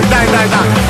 在在在